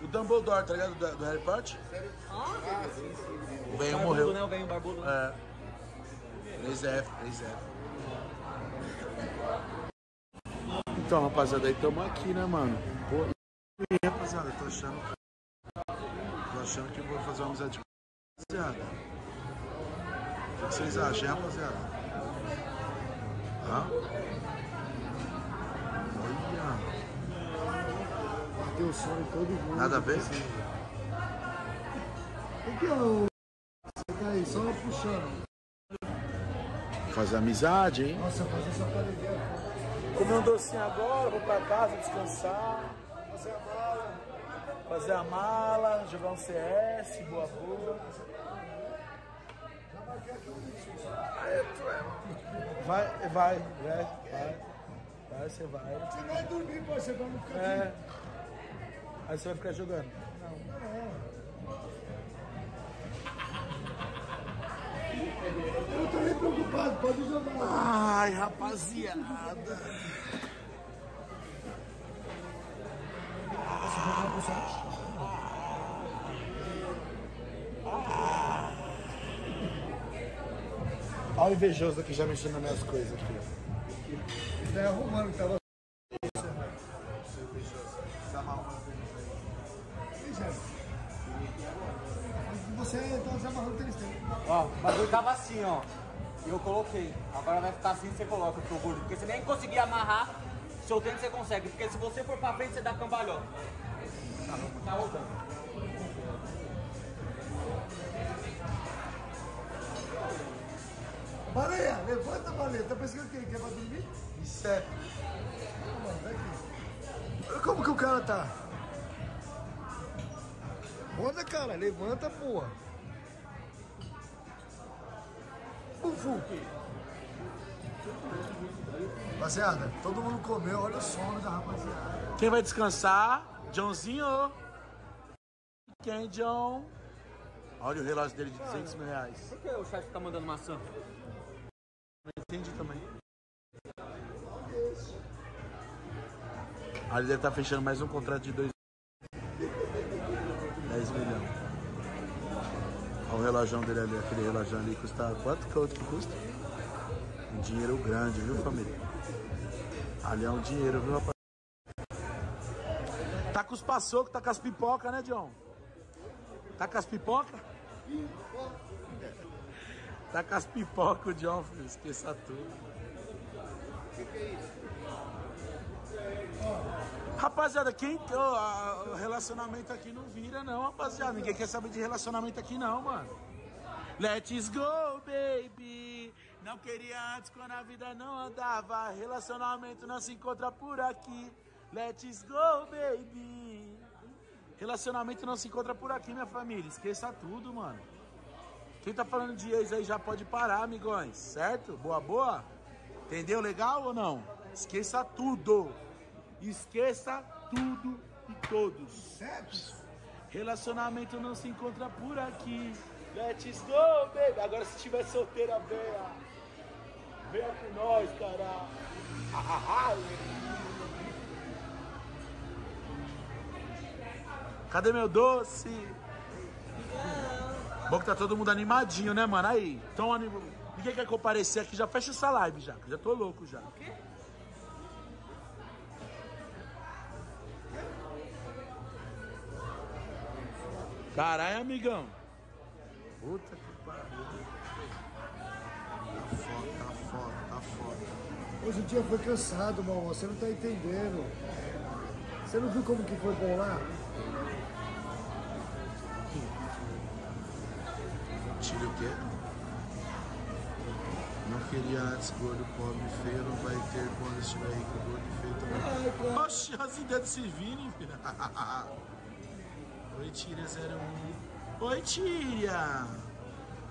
O Dumbledore, tá ligado? Do, do Harry Potter? O velho morreu. né? O velho barbudo. né? É. 3F, 3F. Então, rapaziada, aí tamo aqui, né, mano? Pô, e rapaziada, tô achando que. Tô achando que eu vou fazer uma amizade com rapaziada. O que vocês acham, hein, rapaziada? Hã? Olha. Bateu o som em todo mundo. Nada a ver? O que é o. Você tá aí, só puxando. Fazer amizade, hein? Nossa, fazer essa paredeira. Comer um docinho agora, vou pra casa descansar. Fazer a mala. Fazer a mala, jogar um CS, boa boa. Vai, vai, vai, vai. Vai, você vai. Você vai dormir, pô, você vai não ficar aqui. É. Aí você vai ficar jogando. Eu tô nem preocupado, pode jogar. Ai, rapaziada. Olha o invejoso aqui já mexendo nas minhas coisas aqui. Tá arrumando, que tava. Ih, Jéssica. Você tá se amarrando o tênis. Ó, o bagulho tava assim, ó. E eu coloquei. Agora vai ficar assim você coloca o seu gordo. Porque você nem conseguir amarrar, seu tênis você consegue. Porque se você for pra frente, você dá cambalhota. Tá rodando. Baleia, levanta, baleia. Tá pensando o quê? Que é pra dormir? Isso é. Mano. Como que o cara tá? Roda, cara. Levanta, porra. Ufu. Rapaziada, todo mundo comeu. Olha o sono da rapaziada. Quem vai descansar? Johnzinho. Quem, John? Olha o relógio dele de 200 mil reais. Por que o chat tá mandando maçã? Entendi também. Ah, ele deve estar fechando mais um contrato de 2 10 milhões. Olha o relógio dele ali, aquele relógio ali custa. Quanto que outro que custa? Um dinheiro grande, viu família? Ali é um dinheiro, viu rapaz? Tá com os passocos, tá com as pipocas, né, John? Tá com as pipocas? Tá com as pipocas, John. Esqueça tudo. Rapaziada, quem. a- o relacionamento aqui não vira, não, rapaziada. Ninguém quer saber de relacionamento aqui, não, mano. Let's go, baby. Não queria antes quando a vida não andava. Relacionamento não se encontra por aqui. Let's go, baby. Relacionamento não se encontra por aqui, minha família. Esqueça tudo, mano. Quem tá falando de ex aí já pode parar, amigões. Certo? Boa, boa? Entendeu legal ou não? Esqueça tudo. Esqueça tudo e todos. Relacionamento não se encontra por aqui. Let's go, baby. Agora se tiver solteira, venha. Venha com nós, cara. Cadê meu doce? Bom que tá todo mundo animadinho, né, mano? Aí, tão anim... Ninguém quer comparecer aqui, já fecha essa live já, que já tô louco já. Caralho, amigão. Puta que pariu. Tá foda, tá foda, tá foda. Hoje o dia foi cansado, mal. Você não tá entendendo. Você não viu como que foi bom lá? Tira o quê? Não queria antes gordo, pobre, feio, não vai ter quando estiver rico, gordo e feio também. Oxi, as ideias Sirvini, filho. Oi, Tíria 01. Oi, Tíria.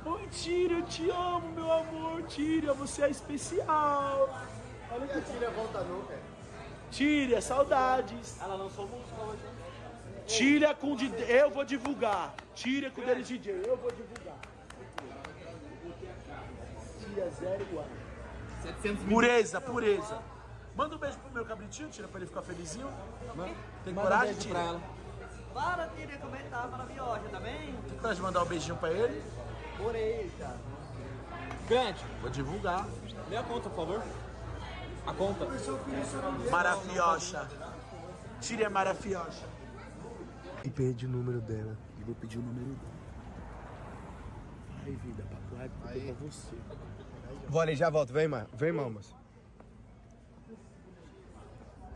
Oi, Tíria, eu te amo, meu amor. Tíria, você é especial. Olha que Tira volta nunca. Tíria, saudades. Ela lançou música hoje. Tíria com de... Eu vou divulgar. Tíria com dele DJ. Eu vou divulgar. Tíria 01. 700 mil. Pureza, pureza. Manda um beijo pro meu cabritinho, Tira, pra ele ficar felizinho. Tem Manda um coragem, beijo Tira? pra ela. Para, Tíria, comentar maravilhosa, tá bem? Tem coragem de mandar um beijinho pra ele? Cara. Grande, Vou divulgar. lê a conta, por favor. A conta. Marafiocha. Tira é marafiocha. E pede o número dela. E vou pedir o número dele. Vai, vida, papo reto, porque é pra você. Vou ali, já volto. Vem, mano. Vem, mamas.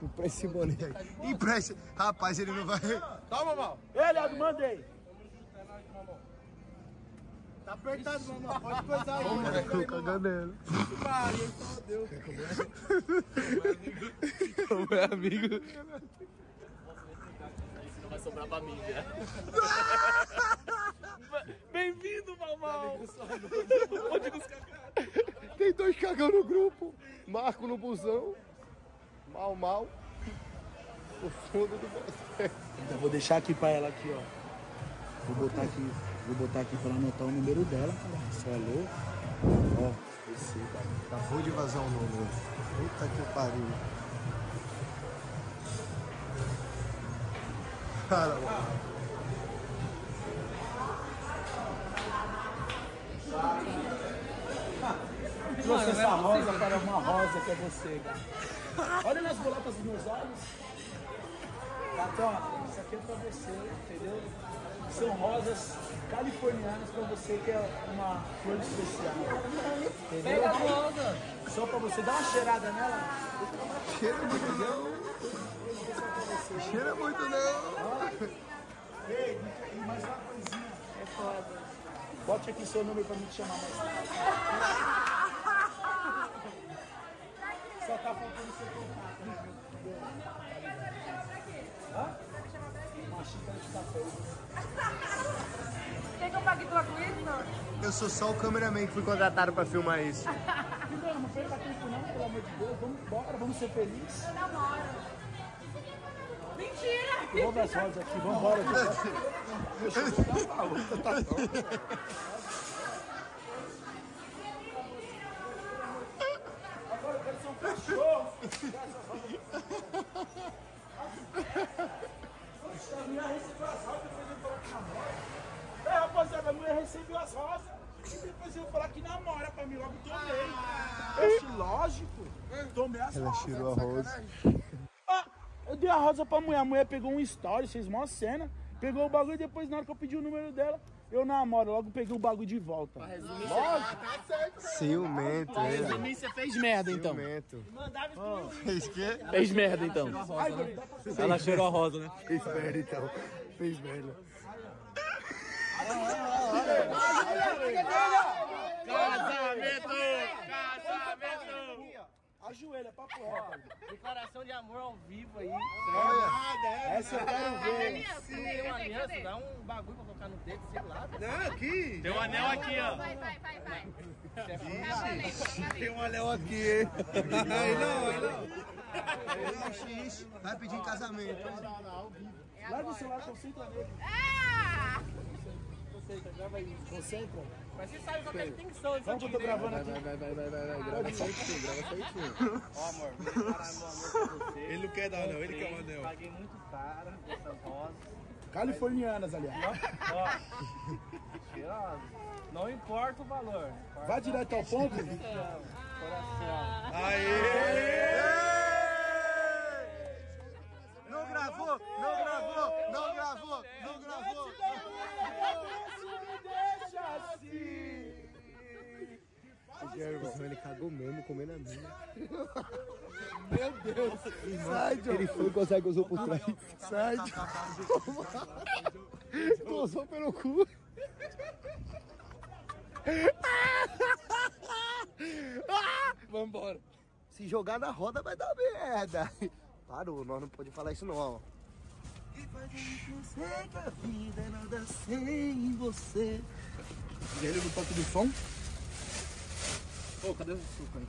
Empresta esse boné aí. Empresta. Rapaz, ele não vai... Toma, mal. Ele, Ado, mandei. Tá apertado, mamãe. Pode coisar aí. Cara, tô cagando nela. Como é amigo. Não vai sobrar pra mim, né? Bem-vindo, Malmal. Tem dois cagão no grupo. Marco no busão. Mal, mal. O fundo do você. Então vou deixar aqui pra ela aqui, ó. Vou botar aqui, vou botar aqui pra ela anotar o número dela. Você é louco? Ó, esse, cara. Acabou de vazar o número. Puta que pariu. Cara, Trouxe essa rosa para uma rosa que é você, cara. Olha nas bolotas dos meus olhos. Gatona, isso aqui é pra você, entendeu? São rosas californianas pra você que é uma flor especial. Entendeu? Pega a rosa. Só pra você dar uma cheirada nela. cheira muito não. Cheira muito não. Ei, e mais uma coisinha. É foda. Bote aqui seu número pra me chamar mais tarde. Só tá faltando seu contato. Hã? Uma xícara de café. Quer que eu pague tua com isso, não? Eu sou só o cameraman que fui contratado pra filmar isso. Então, não perca tempo não, pelo amor de Deus. Vamos embora, vamos ser felizes. Eu namoro. Vamos ver as rosas aqui, vamos embora. Luta, tá bom. Agora eu quero ser um cachorro. Poxa, a mulher recebeu as rosas, depois eu falar que namora. É, rapaziada, a mulher recebeu as rosas. E depois eu falar que namora pra mim, logo tomei. Oxe, lógico. Tomei as Ela rosas. tirou a rosa. Ah, eu dei a rosa pra mulher, a mulher pegou um story, fez mó cena, pegou o bagulho e depois na hora que eu pedi o número dela, eu namoro, logo peguei o bagulho de volta. Lógico. Ciumento, Pra ele. resumir, você fez merda, então. Ciumento. Mandava isso Fez quê? Fez merda, então. Ai, Guri, dá pra você. Ela cheirou a rosa, né? Fez merda então. Fez merda. Casamento! Ajoelha, papo reto. Declaração de amor ao vivo aí. Olha, Essa eu quero ver. Se tem uma aliança, dá um bagulho pra colocar no dedo, sei lá. Não, aqui. Tem um anel aqui, ó. Vai, vai, vai, vai. Tá Tem um anel aqui, hein? Aí não, aí não. Ixi, Vai pedir em casamento. Larga o celular, concentra nele. Ah! Concentra. Mas você sabe qual que é a intenção disso Vamos que eu tô gravando aqui. Vai, vai, vai, vai, vai, vai. Grava certinho, grava certinho. Ó, amor, vou declarar meu amor por você. Ele não quer dar anel, ele quer um anel. Paguei muito caro essas rosas. Californianas, aliás. Ó, cheirosa. Não importa o valor. Importa Vai direto ao ponto. o coração. Aê! Não cagou mesmo, comendo a minha. Meu Deus. Sai, John. Ele foi gozar e gozou por trás. Sai, John. Gozou pelo cu. Vambora. Se jogar na roda vai dar merda. Parou, nós não podemos falar isso não, ó. Que a vida é nada sem você. Ele no toque do som? Ô, cadê o suco?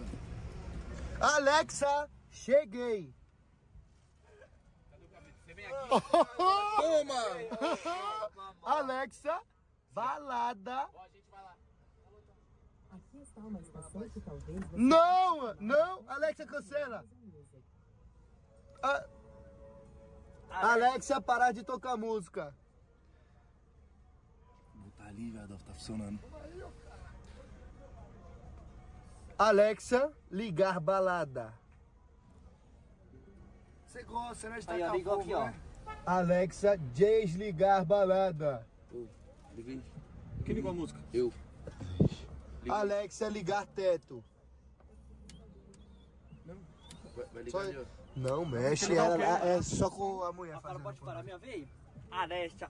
Alexa, cheguei. Toma! Alexa, balada. Aqui está uma estação que talvez você Não, não, Alexa cancela. A- Alexa, parar de tocar música. Tá ali, velho, tá funcionando. Alexa, ligar balada. Você gosta, né? De Aí, ó, ligou aqui, ó. né? Alexa, desligar balada. Liguei. Quem ligou a música? Eu. Alexa, ligar teto. Vai, vai Só- ligar ali, ó. Não mexe, ela, é só com a mulher Agora fazendo. pode parar minha vez? Alexa,